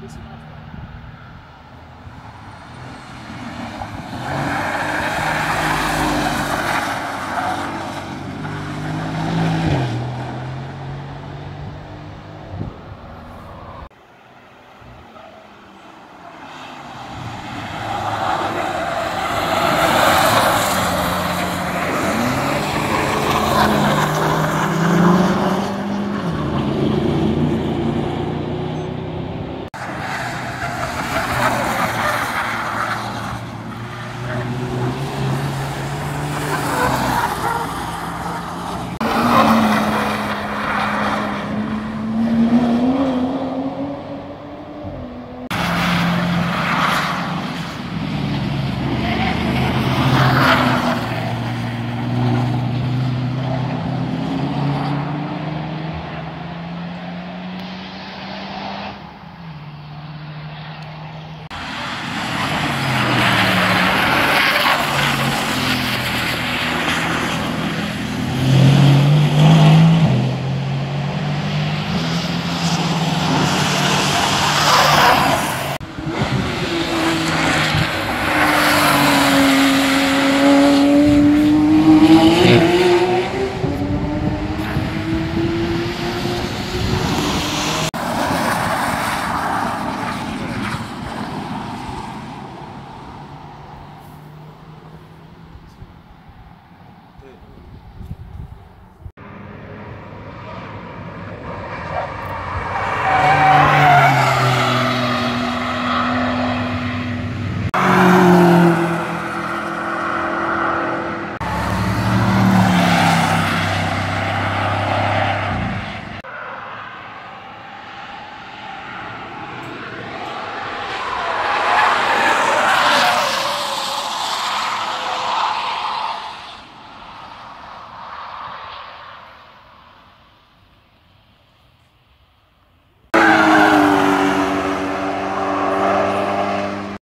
this enough.